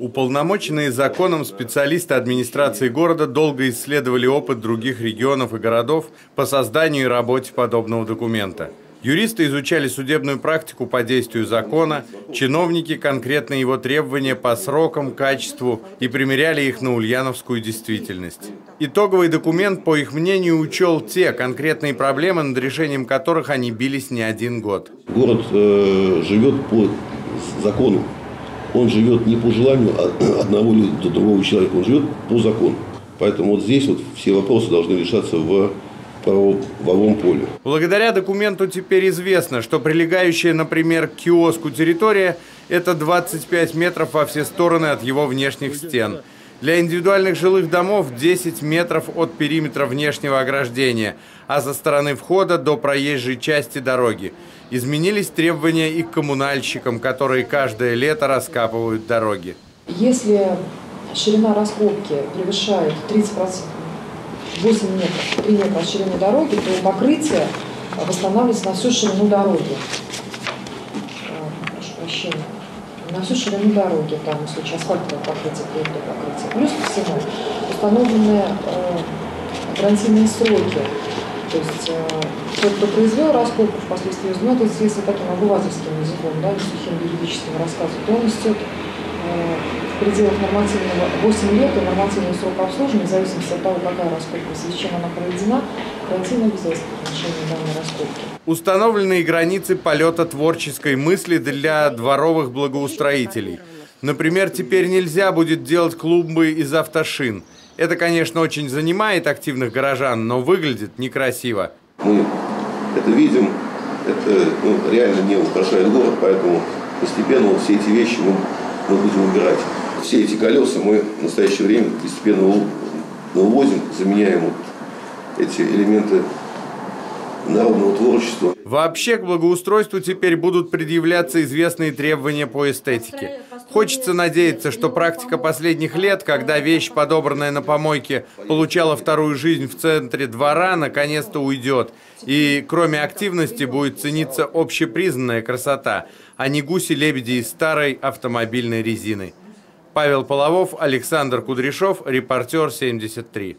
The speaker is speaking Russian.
Уполномоченные законом специалисты администрации города долго исследовали опыт других регионов и городов по созданию и работе подобного документа. Юристы изучали судебную практику по действию закона, чиновники конкретно его требования по срокам, качеству и примеряли их на ульяновскую действительность. Итоговый документ, по их мнению, учел те конкретные проблемы, над решением которых они бились не один год. Город э, живет по закону он живет не по желанию одного или другого человека, он живет по закону. Поэтому вот здесь вот все вопросы должны решаться в правовом поле. Благодаря документу теперь известно, что прилегающая, например, к киоску территория – это 25 метров во все стороны от его внешних стен. Для индивидуальных жилых домов 10 метров от периметра внешнего ограждения, а со стороны входа до проезжей части дороги. Изменились требования и к коммунальщикам, которые каждое лето раскапывают дороги. Если ширина раскопки превышает 30%, 8 метров, 3 метра ширины дороги, то покрытие восстанавливается на всю ширину дороги. Прошу прощения. На всю ширину дороги, там, в случае асфальтового покрытия, твердое покрытие. Плюс ко всему установлены э, гарантийные сроки то есть э, тот, кто произвел раскопку, впоследствии узнает, это если таким обывательским языком, да, не сухим юридическим рассказом, то он несет э, в пределах нормативного 8 лет и нормативный срок обслуживания, в зависимости от того, какая раскопка, в с чем она проведена, гарантийное обязательство данной раскопки. Установлены границы полета творческой мысли для дворовых благоустроителей. Например, теперь нельзя будет делать клумбы из автошин – это, конечно, очень занимает активных горожан, но выглядит некрасиво. Мы это видим, это ну, реально не украшает город, поэтому постепенно вот все эти вещи мы, мы будем убирать. Все эти колеса мы в настоящее время постепенно увозим, заменяем вот эти элементы народного творчества. Вообще к благоустройству теперь будут предъявляться известные требования по эстетике. Хочется надеяться, что практика последних лет, когда вещь, подобранная на помойке, получала вторую жизнь в центре двора, наконец-то уйдет. И кроме активности будет цениться общепризнанная красота, а не гуси-лебеди из старой автомобильной резины. Павел Половов, Александр Кудряшов, репортер 73.